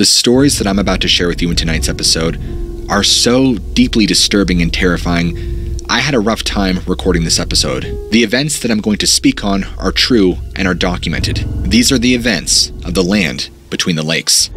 The stories that I'm about to share with you in tonight's episode are so deeply disturbing and terrifying. I had a rough time recording this episode. The events that I'm going to speak on are true and are documented. These are the events of the land between the lakes.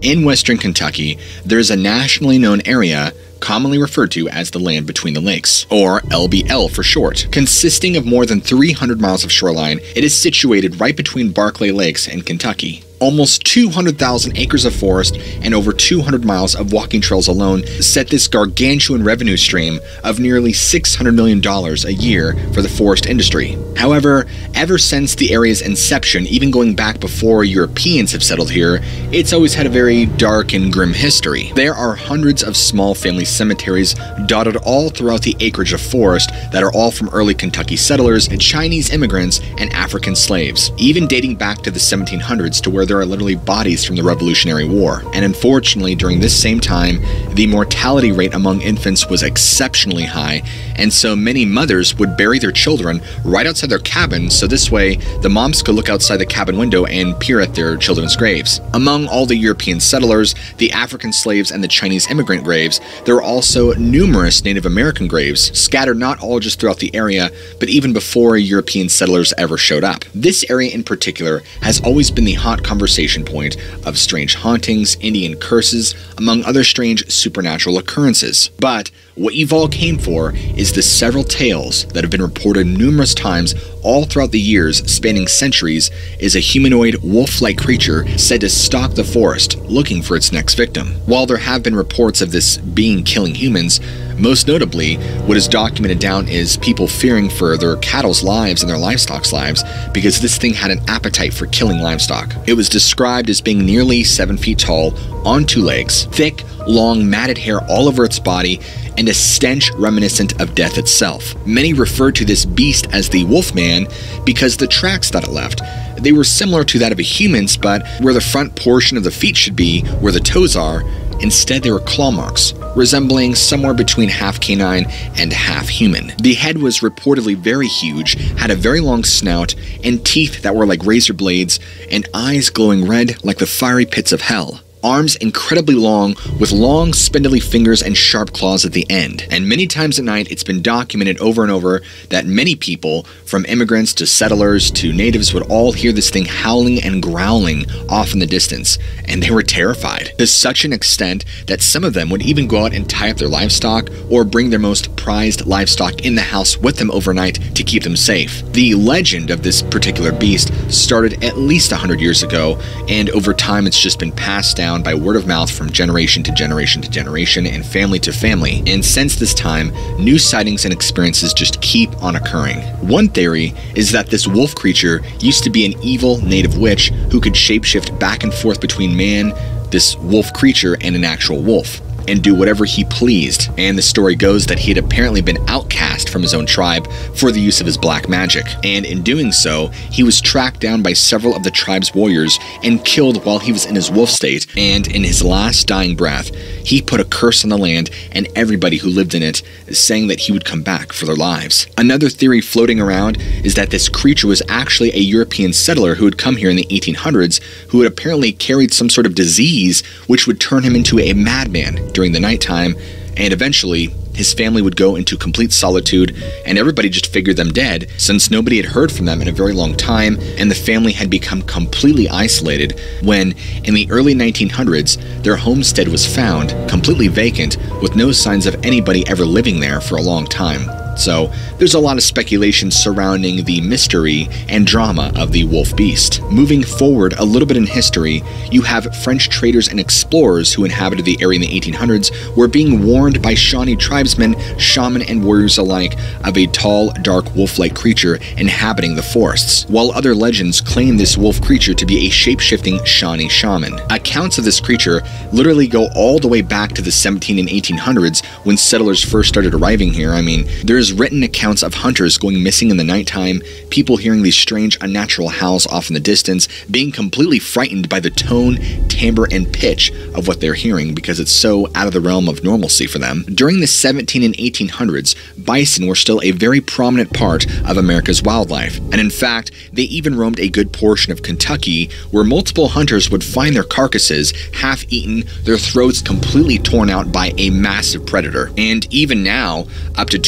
In western Kentucky, there is a nationally known area commonly referred to as the land between the lakes, or LBL for short. Consisting of more than 300 miles of shoreline, it is situated right between Barkley Lakes and Kentucky. Almost 200,000 acres of forest and over 200 miles of walking trails alone set this gargantuan revenue stream of nearly $600 million a year for the forest industry. However, ever since the area's inception, even going back before Europeans have settled here, it's always had a very dark and grim history. There are hundreds of small family cemeteries dotted all throughout the acreage of forest that are all from early Kentucky settlers, and Chinese immigrants, and African slaves, even dating back to the 1700s to where there are literally bodies from the Revolutionary War. And unfortunately, during this same time, the mortality rate among infants was exceptionally high, and so many mothers would bury their children right outside their cabin so this way the moms could look outside the cabin window and peer at their children's graves. Among all the European settlers, the African slaves, and the Chinese immigrant graves, there are also numerous Native American graves, scattered not all just throughout the area, but even before European settlers ever showed up. This area in particular has always been the hot conversation point of strange hauntings, Indian curses, among other strange supernatural occurrences. But what you've all came for is the several tales that have been reported numerous times all throughout the years, spanning centuries, is a humanoid wolf like creature said to stalk the forest looking for its next victim. While there have been reports of this being killing humans, most notably, what is documented down is people fearing for their cattle's lives and their livestock's lives because this thing had an appetite for killing livestock. It was described as being nearly 7 feet tall, on two legs, thick, long, matted hair all over its body, and a stench reminiscent of death itself. Many refer to this beast as the Wolfman because the tracks that it left. They were similar to that of a human's, but where the front portion of the feet should be, where the toes are, Instead, they were claw marks, resembling somewhere between half canine and half human. The head was reportedly very huge, had a very long snout, and teeth that were like razor blades, and eyes glowing red like the fiery pits of hell arms incredibly long, with long, spindly fingers and sharp claws at the end. And many times at night, it's been documented over and over that many people, from immigrants to settlers to natives, would all hear this thing howling and growling off in the distance, and they were terrified to such an extent that some of them would even go out and tie up their livestock or bring their most prized livestock in the house with them overnight to keep them safe. The legend of this particular beast started at least 100 years ago, and over time it's just been passed down down by word of mouth from generation to generation to generation and family to family. And since this time, new sightings and experiences just keep on occurring. One theory is that this wolf creature used to be an evil native witch who could shapeshift back and forth between man, this wolf creature, and an actual wolf and do whatever he pleased. And the story goes that he had apparently been outcast from his own tribe for the use of his black magic. And in doing so, he was tracked down by several of the tribe's warriors and killed while he was in his wolf state. And in his last dying breath, he put a curse on the land and everybody who lived in it, saying that he would come back for their lives. Another theory floating around is that this creature was actually a European settler who had come here in the 1800s who had apparently carried some sort of disease which would turn him into a madman during the nighttime, and eventually his family would go into complete solitude, and everybody just figured them dead since nobody had heard from them in a very long time, and the family had become completely isolated when, in the early 1900s, their homestead was found completely vacant with no signs of anybody ever living there for a long time. So, there's a lot of speculation surrounding the mystery and drama of the wolf beast. Moving forward a little bit in history, you have French traders and explorers who inhabited the area in the 1800s were being warned by Shawnee tribesmen, shaman, and warriors alike of a tall, dark wolf-like creature inhabiting the forests, while other legends claim this wolf creature to be a shape-shifting Shawnee shaman. Accounts of this creature literally go all the way back to the 17 and 1800s when settlers first started arriving here. I mean, there's There's written accounts of hunters going missing in the nighttime, people hearing these strange, unnatural howls off in the distance, being completely frightened by the tone, timbre, and pitch of what they're hearing because it's so out of the realm of normalcy for them. During the 17 and 1800s, bison were still a very prominent part of America's wildlife, and in fact, they even roamed a good portion of Kentucky where multiple hunters would find their carcasses half eaten, their throats completely torn out by a massive predator. And even now, up to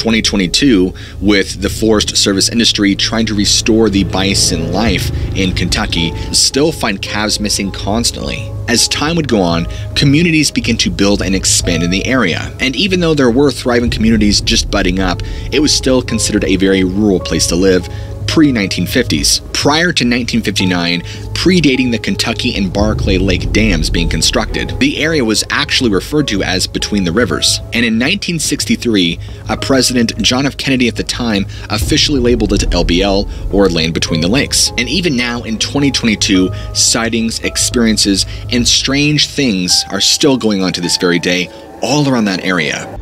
2022, with the Forest Service industry trying to restore the bison life in Kentucky, still find calves missing constantly. As time would go on, communities began to build and expand in the area. And even though there were thriving communities just budding up, it was still considered a very rural place to live pre 1950s. Prior to 1959, predating the Kentucky and Barkley Lake dams being constructed, the area was actually referred to as Between the Rivers. And in 1963, a President John F. Kennedy at the time officially labeled it LBL, or Land Between the Lakes. And even now in 2022, sightings, experiences, and strange things are still going on to this very day all around that area.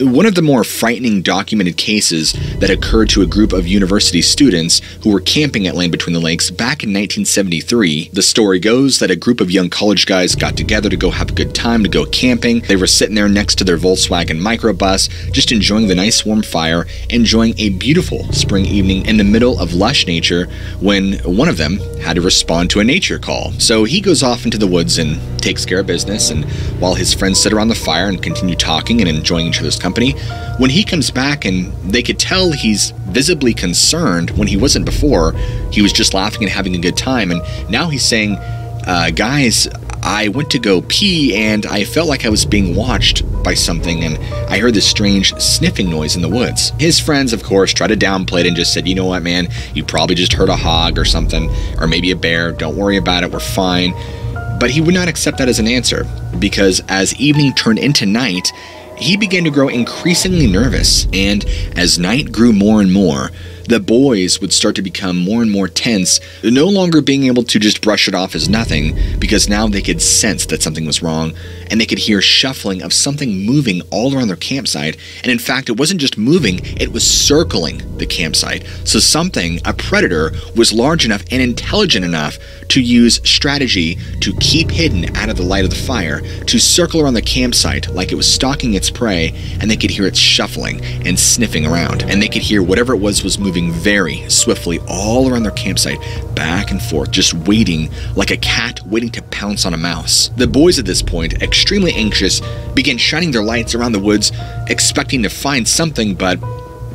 One of the more frightening documented cases that occurred to a group of university students who were camping at Land Between the Lakes back in 1973. The story goes that a group of young college guys got together to go have a good time, to go camping. They were sitting there next to their Volkswagen microbus, just enjoying the nice warm fire, enjoying a beautiful spring evening in the middle of lush nature when one of them had to respond to a nature call. So he goes off into the woods and takes care of business, and while his friends sit around the fire and continue talking and enjoying each other's company. When he comes back and they could tell he's visibly concerned when he wasn't before, he was just laughing and having a good time. And now he's saying, uh, guys, I went to go pee and I felt like I was being watched by something and I heard this strange sniffing noise in the woods. His friends, of course, tried to downplay it and just said, you know what, man, you probably just heard a hog or something, or maybe a bear. Don't worry about it, we're fine. But he would not accept that as an answer because as evening turned into night, he began to grow increasingly nervous, and as night grew more and more, the boys would start to become more and more tense, no longer being able to just brush it off as nothing, because now they could sense that something was wrong, and they could hear shuffling of something moving all around their campsite. And in fact, it wasn't just moving, it was circling the campsite. So something, a predator, was large enough and intelligent enough to use strategy to keep hidden out of the light of the fire, to circle around the campsite like it was stalking its prey, and they could hear it shuffling and sniffing around. And they could hear whatever it was was moving moving very swiftly all around their campsite, back and forth, just waiting like a cat waiting to pounce on a mouse. The boys at this point, extremely anxious, began shining their lights around the woods, expecting to find something, but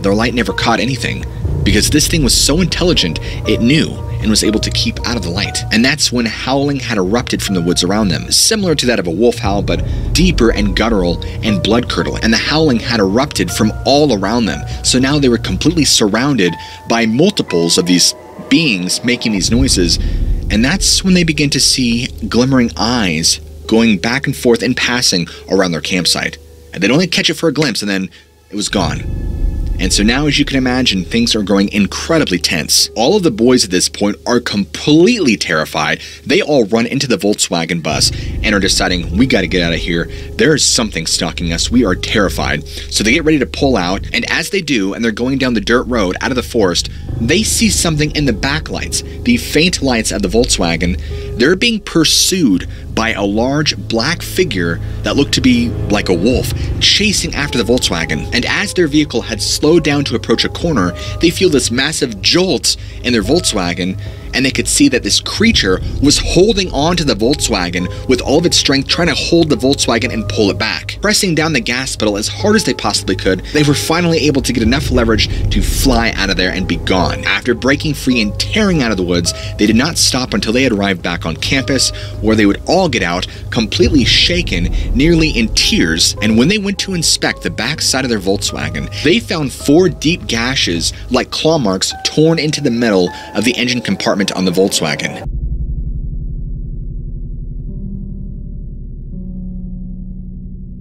their light never caught anything because this thing was so intelligent, it knew and was able to keep out of the light. And that's when howling had erupted from the woods around them, similar to that of a wolf howl, but deeper and guttural and blood curdling. And the howling had erupted from all around them. So now they were completely surrounded by multiples of these beings making these noises. And that's when they begin to see glimmering eyes going back and forth and passing around their campsite. And they'd only catch it for a glimpse and then it was gone. And so now, as you can imagine, things are growing incredibly tense. All of the boys at this point are completely terrified. They all run into the Volkswagen bus and are deciding, we gotta get out of here. There is something stalking us. We are terrified. So they get ready to pull out, and as they do, and they're going down the dirt road out of the forest, they see something in the backlights, the faint lights of the Volkswagen. They're being pursued by a large black figure that looked to be like a wolf chasing after the Volkswagen. And as their vehicle had slowed down to approach a corner, they feel this massive jolt in their Volkswagen and they could see that this creature was holding on to the Volkswagen with all of its strength, trying to hold the Volkswagen and pull it back. Pressing down the gas pedal as hard as they possibly could, they were finally able to get enough leverage to fly out of there and be gone. After breaking free and tearing out of the woods, they did not stop until they had arrived back on campus, where they would all get out, completely shaken, nearly in tears, and when they went to inspect the back side of their Volkswagen, they found four deep gashes like claw marks torn into the metal of the engine compartment on the Volkswagen.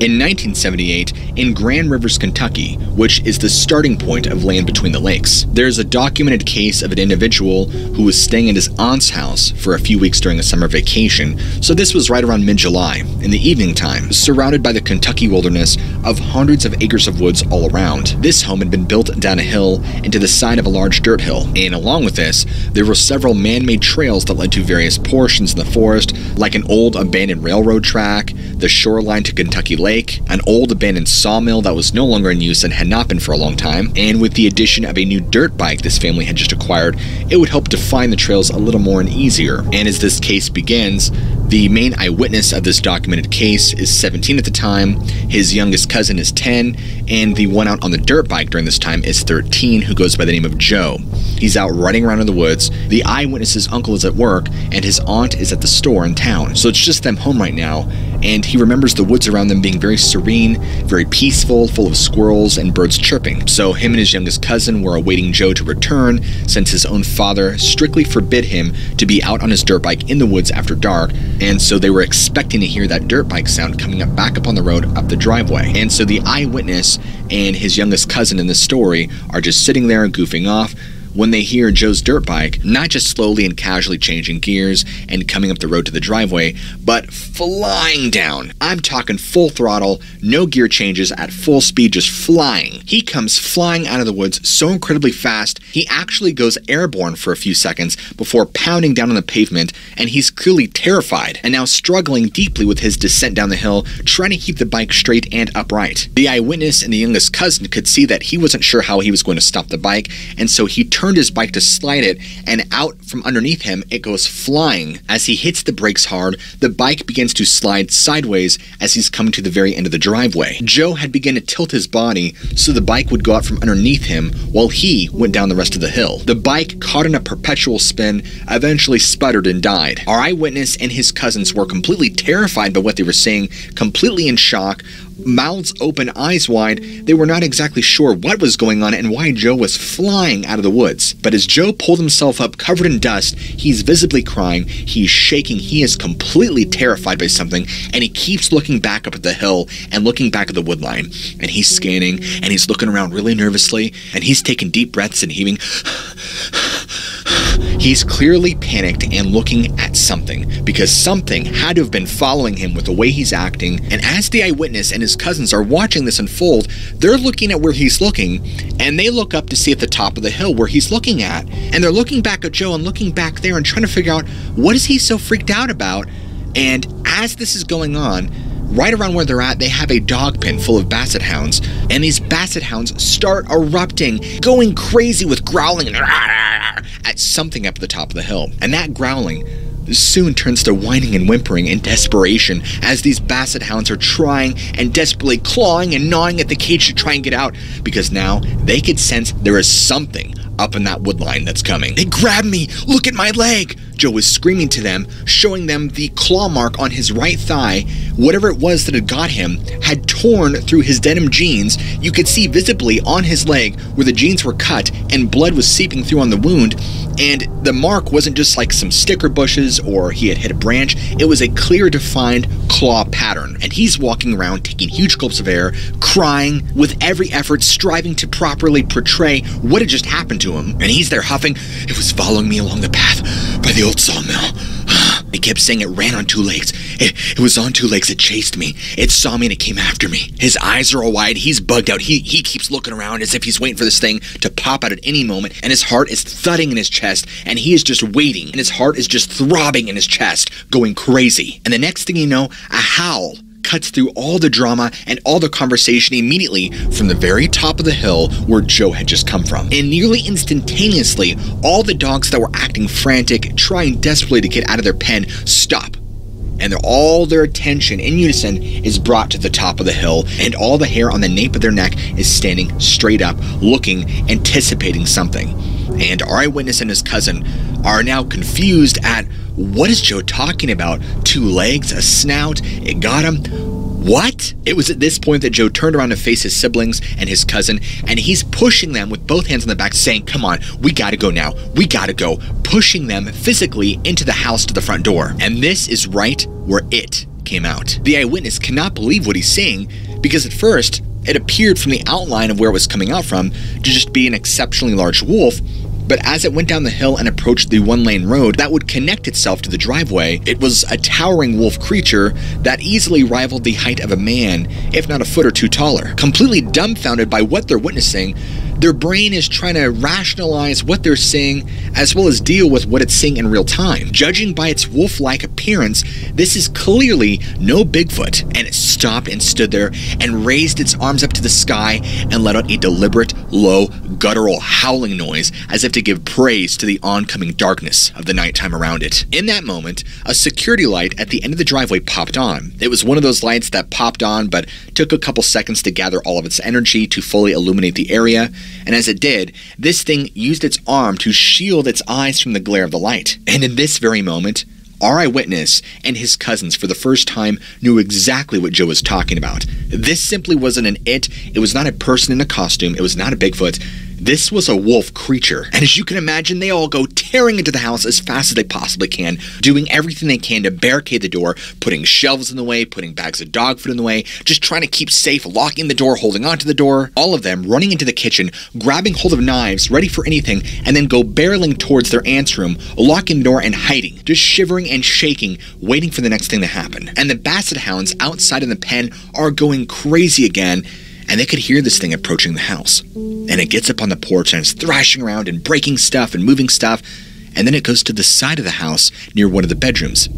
In 1978, in Grand Rivers, Kentucky, which is the starting point of land between the lakes, there's a documented case of an individual who was staying at his aunt's house for a few weeks during a summer vacation, so this was right around mid July, in the evening time, surrounded by the Kentucky wilderness of hundreds of acres of woods all around. This home had been built down a hill into the side of a large dirt hill, and along with this, there were several man made trails that led to various portions in the forest, like an old abandoned railroad track, the shoreline to Kentucky Lake lake, an old abandoned sawmill that was no longer in use and had not been for a long time, and with the addition of a new dirt bike this family had just acquired, it would help define the trails a little more and easier. And as this case begins, the main eyewitness of this documented case is 17 at the time, his youngest cousin is 10, and the one out on the dirt bike during this time is 13, who goes by the name of Joe. He's out riding around in the woods, the eyewitness's uncle is at work, and his aunt is at the store in town. So it's just them home right now, and he remembers the woods around them being very serene, very peaceful, full of squirrels and birds chirping. So him and his youngest cousin were awaiting Joe to return since his own father strictly forbid him to be out on his dirt bike in the woods after dark, and so they were expecting to hear that dirt bike sound coming up back up on the road up the driveway. And so the eyewitness and his youngest cousin in the story are just sitting there and goofing off when they hear Joe's dirt bike not just slowly and casually changing gears and coming up the road to the driveway, but flying down. I'm talking full throttle, no gear changes, at full speed, just flying. He comes flying out of the woods so incredibly fast, he actually goes airborne for a few seconds before pounding down on the pavement, and he's clearly terrified and now struggling deeply with his descent down the hill, trying to keep the bike straight and upright. The eyewitness and the youngest cousin could see that he wasn't sure how he was going to stop the bike, and so he turned turned his bike to slide it, and out from underneath him, it goes flying. As he hits the brakes hard, the bike begins to slide sideways as he's coming to the very end of the driveway. Joe had begun to tilt his body so the bike would go out from underneath him while he went down the rest of the hill. The bike, caught in a perpetual spin, eventually sputtered and died. Our eyewitness and his cousins were completely terrified by what they were seeing, completely in shock, mouths open, eyes wide. They were not exactly sure what was going on and why Joe was flying out of the woods. But as Joe pulled himself up covered in dust, he's visibly crying, he's shaking, he is completely terrified by something, and he keeps looking back up at the hill and looking back at the woodline. And he's scanning and he's looking around really nervously and he's taking deep breaths and heaving. He's clearly panicked and looking at something because something had to have been following him with the way he's acting. And as the eyewitness and his cousins are watching this unfold, they're looking at where he's looking and they look up to see at the top of the hill where he's looking at. And they're looking back at Joe and looking back there and trying to figure out what is he so freaked out about. And as this is going on, Right around where they're at, they have a dog pen full of basset hounds, and these basset hounds start erupting, going crazy with growling at something up at the top of the hill. And that growling soon turns to whining and whimpering in desperation as these basset hounds are trying and desperately clawing and gnawing at the cage to try and get out because now they could sense there is something up in that woodline that's coming. They grab me! Look at my leg! Joe was screaming to them, showing them the claw mark on his right thigh. Whatever it was that had got him had torn through his denim jeans. You could see visibly on his leg where the jeans were cut and blood was seeping through on the wound. And the mark wasn't just like some sticker bushes or he had hit a branch, it was a clear defined claw pattern. And he's walking around taking huge gulps of air, crying, with every effort striving to properly portray what had just happened to him. And he's there huffing, It was following me along the path by the old sawmill. He kept saying it ran on two legs. It, it, was on two legs. It chased me. It saw me and it came after me. His eyes are all wide. He's bugged out. He, he keeps looking around as if he's waiting for this thing to pop out at any moment. And his heart is thudding in his chest. And he is just waiting. And his heart is just throbbing in his chest, going crazy. And the next thing you know, a howl cuts through all the drama and all the conversation immediately from the very top of the hill where Joe had just come from. And nearly instantaneously, all the dogs that were acting frantic, trying desperately to get out of their pen, stop and all their attention in unison is brought to the top of the hill, and all the hair on the nape of their neck is standing straight up, looking, anticipating something. And our eyewitness and his cousin are now confused at what is Joe talking about? Two legs, a snout, it got him. What? It was at this point that Joe turned around to face his siblings and his cousin, and he's pushing them with both hands on the back, saying, Come on, we gotta go now. We gotta go. Pushing them physically into the house to the front door. And this is right where it came out. The eyewitness cannot believe what he's seeing because at first, it appeared from the outline of where it was coming out from to just be an exceptionally large wolf, but as it went down the hill and approached the one lane road that would connect itself to the driveway, it was a towering wolf creature that easily rivaled the height of a man, if not a foot or two taller. Completely dumbfounded by what they're witnessing, their brain is trying to rationalize what they're seeing as well as deal with what it's seeing in real time. Judging by its wolf like appearance, this is clearly no Bigfoot, and it stopped and stood there and raised its arms up to the sky and let out a deliberate, low, guttural howling noise as if to give praise to the oncoming darkness of the nighttime around it. In that moment, a security light at the end of the driveway popped on. It was one of those lights that popped on but took a couple seconds to gather all of its energy to fully illuminate the area and as it did, this thing used its arm to shield its eyes from the glare of the light. And in this very moment, our eyewitness and his cousins for the first time knew exactly what Joe was talking about. This simply wasn't an it, it was not a person in a costume, it was not a Bigfoot. This was a wolf creature, and as you can imagine, they all go tearing into the house as fast as they possibly can, doing everything they can to barricade the door, putting shelves in the way, putting bags of dog food in the way, just trying to keep safe, locking the door, holding onto the door. All of them running into the kitchen, grabbing hold of knives, ready for anything, and then go barreling towards their aunt's room, locking the door and hiding, just shivering and shaking, waiting for the next thing to happen. And the basset hounds outside in the pen are going crazy again and they could hear this thing approaching the house. And it gets up on the porch and it's thrashing around and breaking stuff and moving stuff, and then it goes to the side of the house near one of the bedrooms.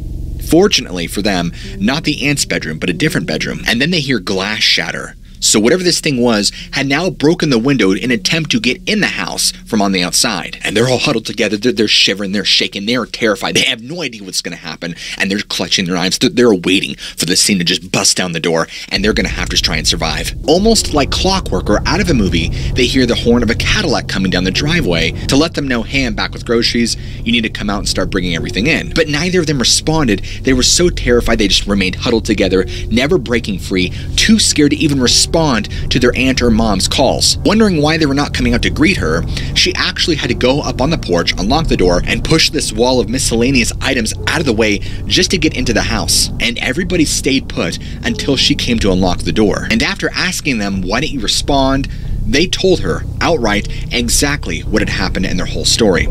Fortunately for them, not the aunt's bedroom, but a different bedroom. And then they hear glass shatter. So whatever this thing was had now broken the window in an attempt to get in the house from on the outside. And they're all huddled together. They're, they're shivering. They're shaking. They're terrified. They have no idea what's going to happen. And they're clutching their knives. They're, they're waiting for the scene to just bust down the door. And they're going to have to try and survive. Almost like clockwork or out of a movie, they hear the horn of a Cadillac coming down the driveway to let them know, hey, I'm back with groceries. You need to come out and start bringing everything in. But neither of them responded. They were so terrified they just remained huddled together, never breaking free, too scared to even respond respond to their aunt or mom's calls. Wondering why they were not coming out to greet her, she actually had to go up on the porch, unlock the door, and push this wall of miscellaneous items out of the way just to get into the house. And everybody stayed put until she came to unlock the door. And after asking them, why didn't you respond? They told her outright exactly what had happened in their whole story.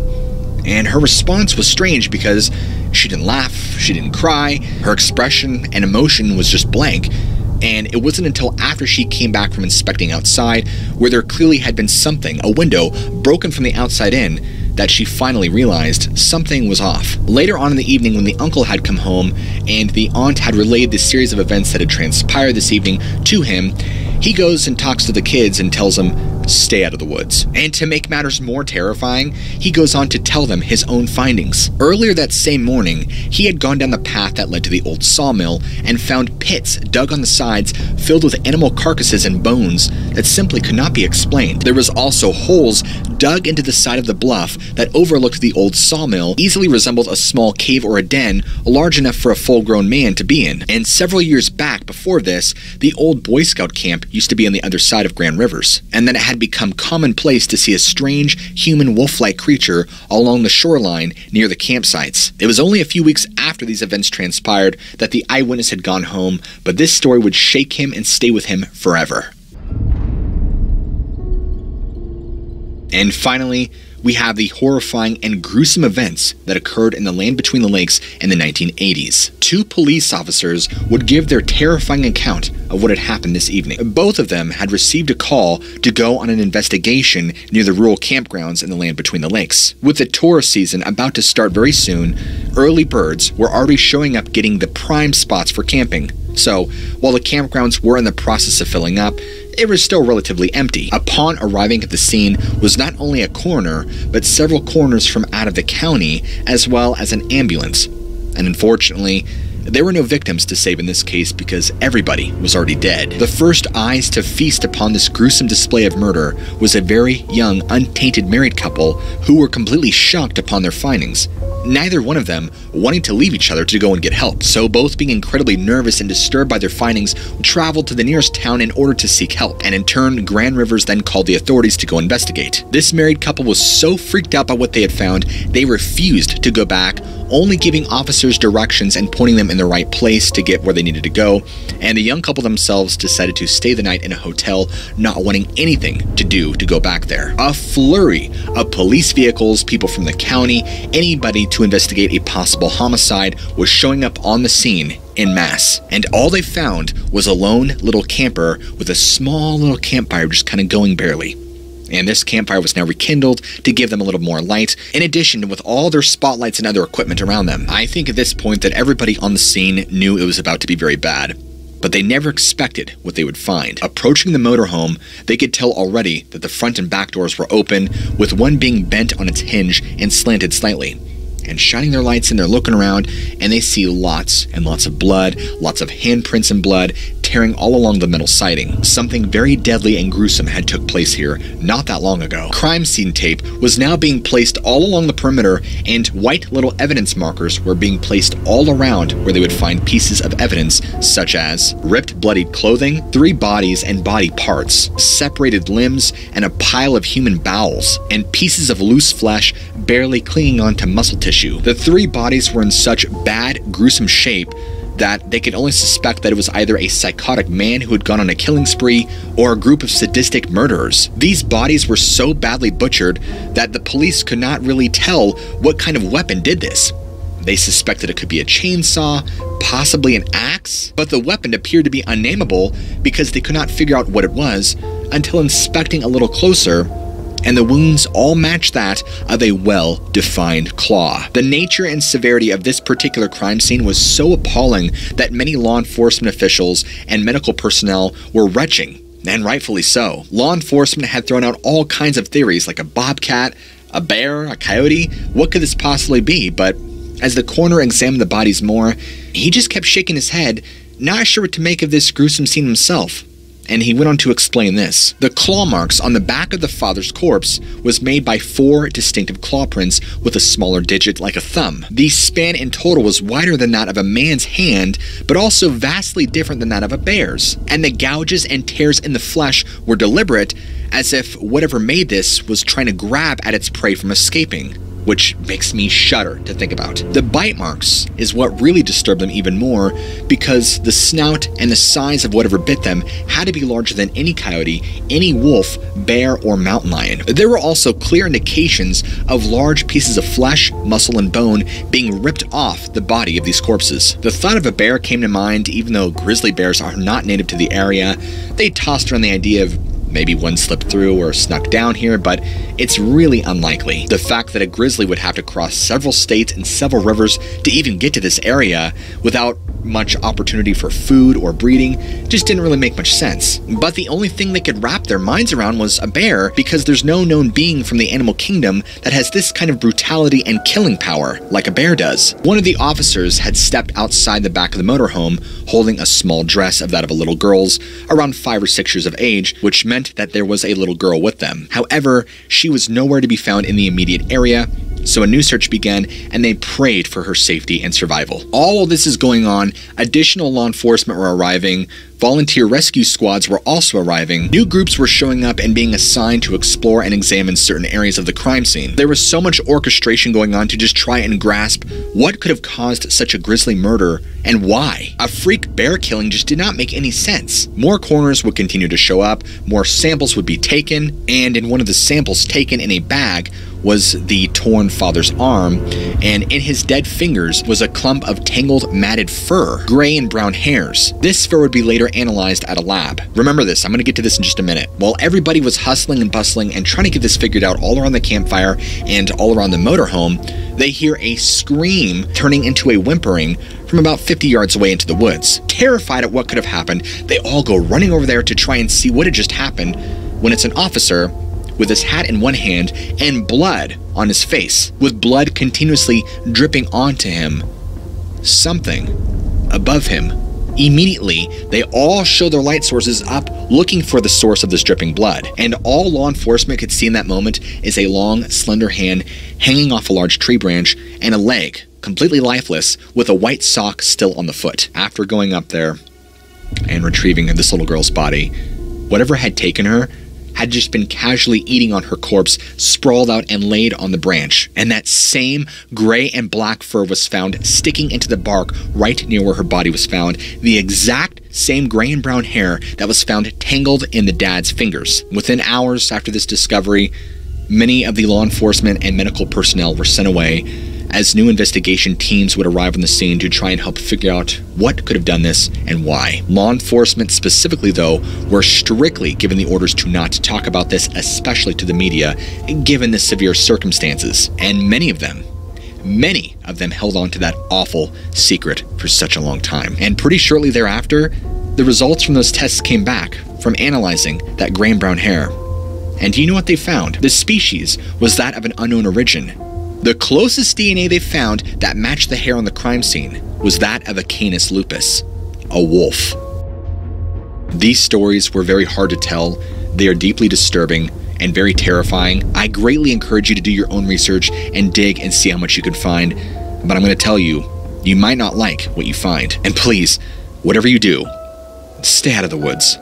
And her response was strange because she didn't laugh, she didn't cry, her expression and emotion was just blank and it wasn't until after she came back from inspecting outside, where there clearly had been something, a window, broken from the outside in, that she finally realized something was off. Later on in the evening, when the uncle had come home and the aunt had relayed the series of events that had transpired this evening to him, he goes and talks to the kids and tells them, stay out of the woods. And to make matters more terrifying, he goes on to tell them his own findings. Earlier that same morning, he had gone down the path that led to the old sawmill and found pits dug on the sides filled with animal carcasses and bones that simply could not be explained. There was also holes dug into the side of the bluff that overlooked the old sawmill, easily resembled a small cave or a den large enough for a full grown man to be in. And several years back, before this, the old Boy Scout camp used to be on the other side of Grand Rivers, and then it had become commonplace to see a strange, human wolf like creature along the shoreline near the campsites. It was only a few weeks after these events transpired that the eyewitness had gone home, but this story would shake him and stay with him forever. And finally, we have the horrifying and gruesome events that occurred in the land between the lakes in the 1980s. Two police officers would give their terrifying account of what had happened this evening. Both of them had received a call to go on an investigation near the rural campgrounds in the land between the lakes. With the tourist season about to start very soon, early birds were already showing up getting the prime spots for camping. So, while the campgrounds were in the process of filling up, it was still relatively empty. Upon arriving at the scene was not only a coroner, but several coroners from out of the county, as well as an ambulance. And unfortunately, there were no victims to save in this case because everybody was already dead. The first eyes to feast upon this gruesome display of murder was a very young, untainted married couple who were completely shocked upon their findings. neither one of them wanting to leave each other to go and get help. So, both being incredibly nervous and disturbed by their findings, traveled to the nearest town in order to seek help. And in turn, Grand Rivers then called the authorities to go investigate. This married couple was so freaked out by what they had found, they refused to go back, only giving officers directions and pointing them in the right place to get where they needed to go. And the young couple themselves decided to stay the night in a hotel, not wanting anything to do to go back there. A flurry of police vehicles, people from the county, anybody to investigate a possible homicide was showing up on the scene in mass. And all they found was a lone little camper with a small little campfire just kind of going barely. And this campfire was now rekindled to give them a little more light, in addition with all their spotlights and other equipment around them. I think at this point that everybody on the scene knew it was about to be very bad but they never expected what they would find. Approaching the motorhome, they could tell already that the front and back doors were open, with one being bent on its hinge and slanted slightly and shining their lights in, they're looking around and they see lots and lots of blood, lots of handprints and blood tearing all along the metal siding. Something very deadly and gruesome had took place here not that long ago. Crime scene tape was now being placed all along the perimeter and white little evidence markers were being placed all around where they would find pieces of evidence such as ripped bloodied clothing, three bodies and body parts, separated limbs, and a pile of human bowels, and pieces of loose flesh barely clinging onto muscle tissue. The three bodies were in such bad, gruesome shape that they could only suspect that it was either a psychotic man who had gone on a killing spree or a group of sadistic murderers. These bodies were so badly butchered that the police could not really tell what kind of weapon did this. They suspected it could be a chainsaw, possibly an axe, but the weapon appeared to be unnameable because they could not figure out what it was until inspecting a little closer and the wounds all match that of a well defined claw. The nature and severity of this particular crime scene was so appalling that many law enforcement officials and medical personnel were retching. And rightfully so. Law enforcement had thrown out all kinds of theories like a bobcat, a bear, a coyote. What could this possibly be? But as the coroner examined the bodies more, he just kept shaking his head, not sure what to make of this gruesome scene himself and he went on to explain this. The claw marks on the back of the father's corpse was made by four distinctive claw prints with a smaller digit like a thumb. The span in total was wider than that of a man's hand, but also vastly different than that of a bear's. And the gouges and tears in the flesh were deliberate, as if whatever made this was trying to grab at its prey from escaping which makes me shudder to think about. The bite marks is what really disturbed them even more because the snout and the size of whatever bit them had to be larger than any coyote, any wolf, bear, or mountain lion. There were also clear indications of large pieces of flesh, muscle, and bone being ripped off the body of these corpses. The thought of a bear came to mind even though grizzly bears are not native to the area. They tossed around the idea of Maybe one slipped through or snuck down here, but it's really unlikely. The fact that a grizzly would have to cross several states and several rivers to even get to this area without much opportunity for food or breeding just didn't really make much sense. But the only thing they could wrap their minds around was a bear because there's no known being from the animal kingdom that has this kind of brutality and killing power like a bear does. One of the officers had stepped outside the back of the motorhome holding a small dress of that of a little girl's, around five or six years of age, which meant that there was a little girl with them. However, she was nowhere to be found in the immediate area, so a new search began and they prayed for her safety and survival. All this is going on, additional law enforcement were arriving, volunteer rescue squads were also arriving, new groups were showing up and being assigned to explore and examine certain areas of the crime scene. There was so much orchestration going on to just try and grasp what could have caused such a grisly murder and why. A freak bear killing just did not make any sense. More coroners would continue to show up, more samples would be taken, and in one of the samples taken in a bag was the torn father's arm, and in his dead fingers was a clump of tangled, matted fur, gray and brown hairs. This fur would be later analyzed at a lab. Remember this, I'm to get to this in just a minute. While everybody was hustling and bustling and trying to get this figured out all around the campfire and all around the motorhome, they hear a scream turning into a whimpering from about 50 yards away into the woods. Terrified at what could have happened, they all go running over there to try and see what had just happened when it's an officer with his hat in one hand and blood on his face, with blood continuously dripping onto him. Something above him Immediately, they all show their light sources up looking for the source of this dripping blood. And all law enforcement could see in that moment is a long, slender hand hanging off a large tree branch and a leg, completely lifeless, with a white sock still on the foot. After going up there and retrieving this little girl's body, whatever had taken her had just been casually eating on her corpse, sprawled out and laid on the branch. And that same gray and black fur was found sticking into the bark right near where her body was found. The exact same gray and brown hair that was found tangled in the dad's fingers. Within hours after this discovery, many of the law enforcement and medical personnel were sent away as new investigation teams would arrive on the scene to try and help figure out what could have done this and why. Law enforcement, specifically, though, were strictly given the orders to not talk about this, especially to the media, given the severe circumstances. And many of them, many of them held on to that awful secret for such a long time. And pretty shortly thereafter, the results from those tests came back from analyzing that gray brown hair. And do you know what they found? The species was that of an unknown origin, the closest DNA they found that matched the hair on the crime scene was that of a Canis lupus, a wolf. These stories were very hard to tell, they are deeply disturbing and very terrifying. I greatly encourage you to do your own research and dig and see how much you can find, but I'm going to tell you, you might not like what you find. And please, whatever you do, stay out of the woods.